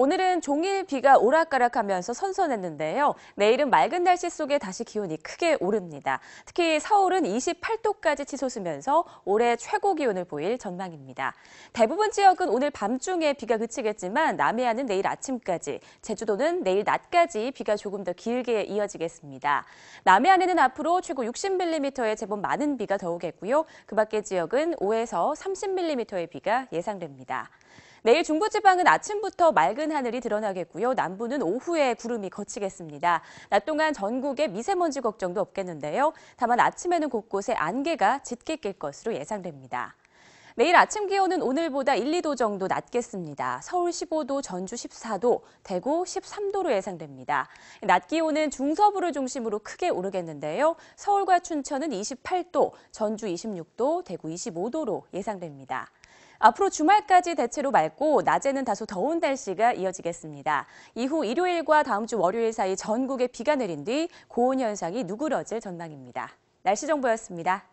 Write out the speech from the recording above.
오늘은 종일 비가 오락가락하면서 선선했는데요. 내일은 맑은 날씨 속에 다시 기온이 크게 오릅니다. 특히 서울은 28도까지 치솟으면서 올해 최고 기온을 보일 전망입니다. 대부분 지역은 오늘 밤중에 비가 그치겠지만 남해안은 내일 아침까지, 제주도는 내일 낮까지 비가 조금 더 길게 이어지겠습니다. 남해안에는 앞으로 최고 60mm의 제법 많은 비가 더 오겠고요. 그 밖의 지역은 5에서 30mm의 비가 예상됩니다. 내일 중부지방은 아침부터 맑은 하늘이 드러나겠고요. 남부는 오후에 구름이 걷히겠습니다. 낮 동안 전국에 미세먼지 걱정도 없겠는데요. 다만 아침에는 곳곳에 안개가 짙게 낄 것으로 예상됩니다. 내일 아침 기온은 오늘보다 1, 2도 정도 낮겠습니다. 서울 15도, 전주 14도, 대구 13도로 예상됩니다. 낮 기온은 중서부를 중심으로 크게 오르겠는데요. 서울과 춘천은 28도, 전주 26도, 대구 25도로 예상됩니다. 앞으로 주말까지 대체로 맑고 낮에는 다소 더운 날씨가 이어지겠습니다. 이후 일요일과 다음 주 월요일 사이 전국에 비가 내린 뒤 고온 현상이 누그러질 전망입니다. 날씨 정보였습니다.